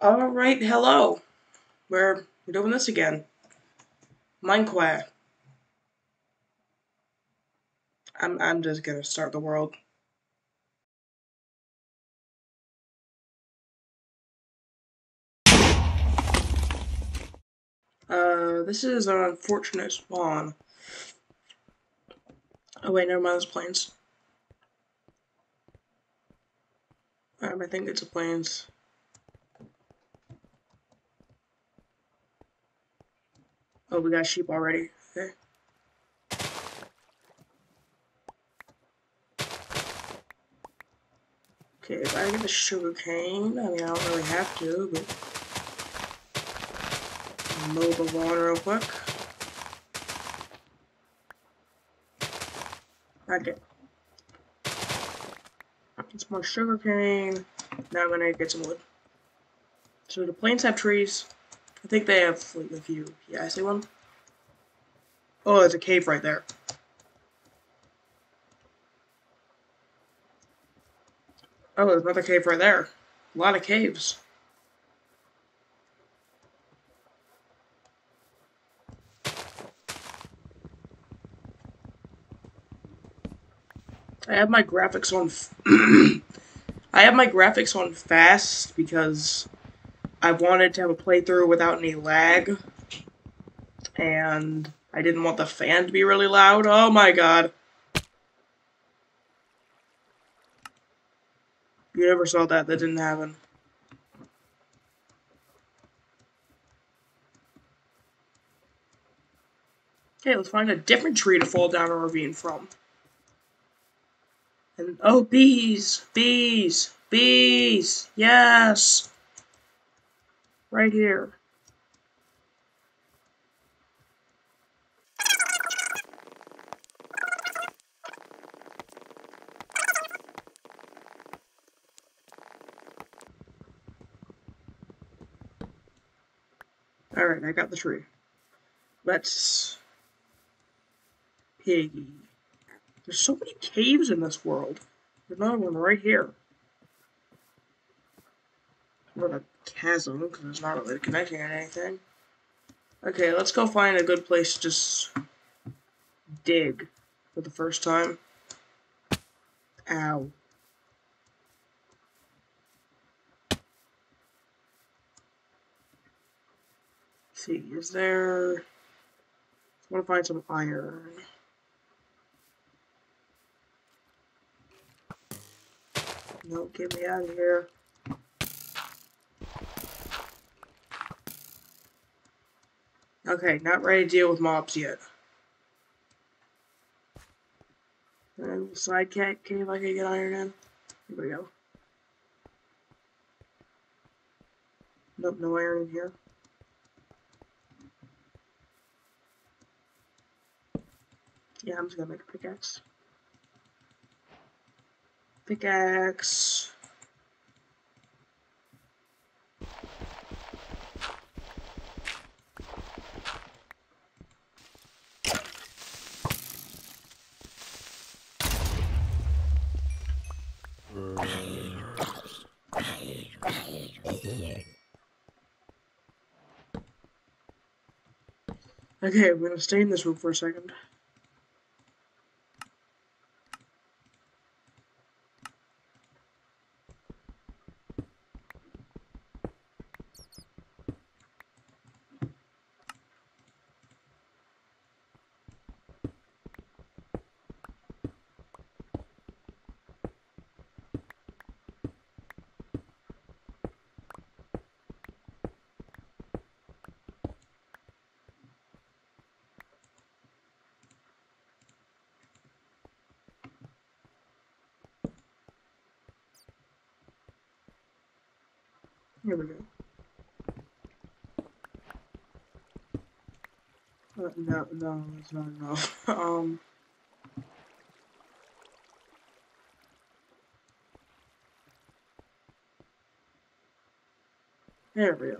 All right, hello. We're, doing this again. Minecraft. I'm I'm just gonna start the world. Uh, this is an unfortunate spawn. Oh wait, never mind, it's plains. Um, I think it's a plains. Oh, we got sheep already. Okay. Okay, if I get the sugar cane, I mean, I don't really have to, but mow the lawn real quick. Okay. Some more sugar cane. Now I'm gonna get some wood. So the plains have trees. I think they have like a few. Yeah, I see one. Oh, there's a cave right there. Oh, there's another cave right there. A lot of caves. I have my graphics on. I have my graphics on fast because I wanted to have a playthrough without any lag, and I didn't want the fan to be really loud. Oh my god. You never saw that, that didn't happen. Okay, let's find a different tree to fall down a ravine from. And oh, bees, bees, bees, yes, right here. Alright, I got the tree. Let's... Piggy. There's so many caves in this world. There's another one right here. What a chasm, because it's not really connecting or anything. Okay, let's go find a good place to just dig for the first time. Ow. Let's see, is there... I want to find some iron. No, get me out of here. Okay, not ready to deal with mobs yet. Um, and side cat cave I can get iron in. Here we go. Nope, no iron in here. Yeah, I'm just gonna make a pickaxe. Pickaxe. Okay, I'm gonna stay in this room for a second. Here we go. Uh, no, no, that's not enough. um. There we go.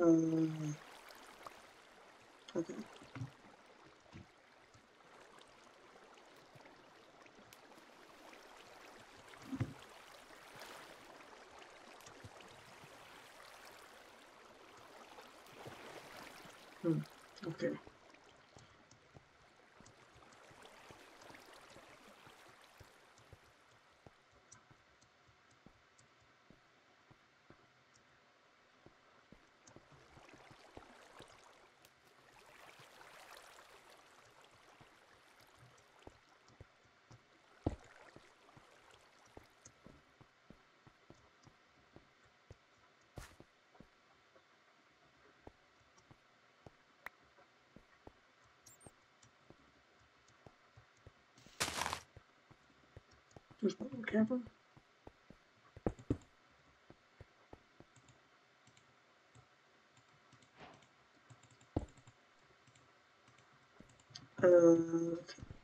Uh, okay. Hmm. Okay. There's my little camper. Uh, okay.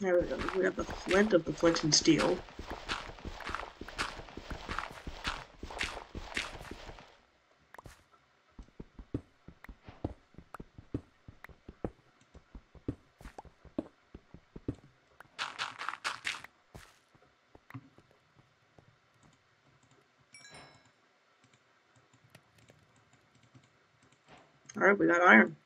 There we go. We have the flint of the flint and steel. Alright, we got iron.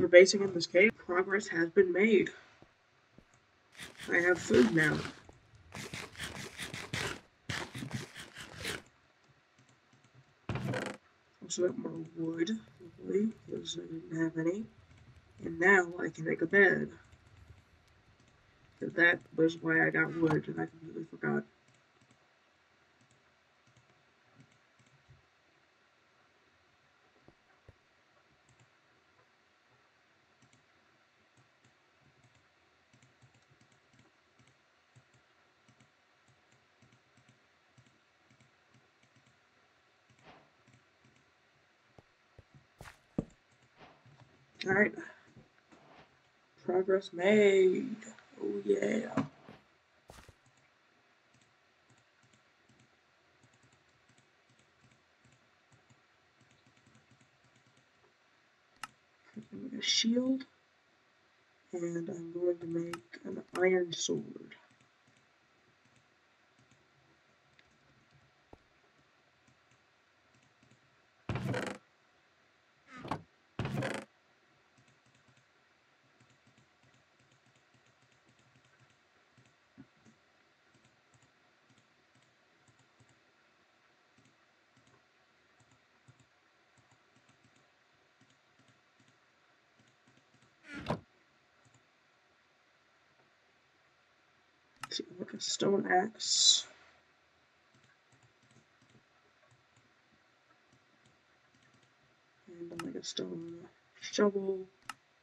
We're basing in this cave. Progress has been made. I have food now. Also got more wood, lovely, because I didn't have any. And now I can make a bed. That was why I got wood, and I completely forgot. Alright. Progress made. Oh yeah. Shield. And I'm going to make an iron sword. See, like a stone axe. And like a stone shovel.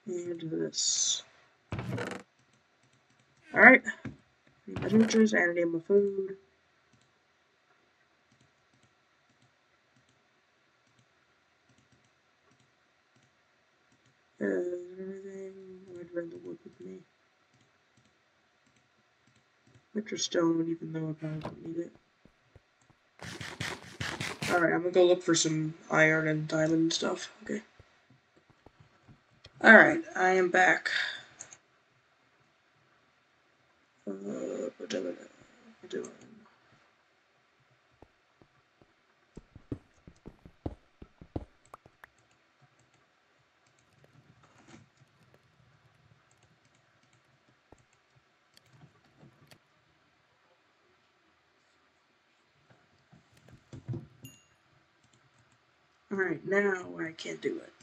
And this. Alright. Measurages and of food. Uh, is there anything? I'd bring the wood with me. Extra stone, even though I probably don't need it. Alright, I'm gonna go look for some iron and diamond stuff. Okay. Alright, I am back. Uh, what I? Alright, now I can't do it.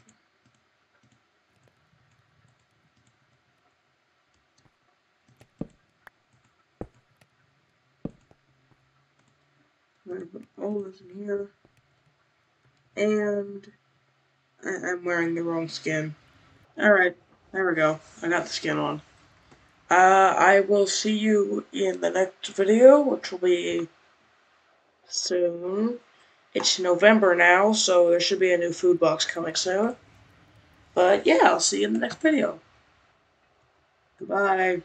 I'm gonna put all this in here. And I- I'm wearing the wrong skin. Alright, there we go. I got the skin on. Uh, I will see you in the next video, which will be soon. It's November now, so there should be a new food box coming soon. But yeah, I'll see you in the next video. Goodbye.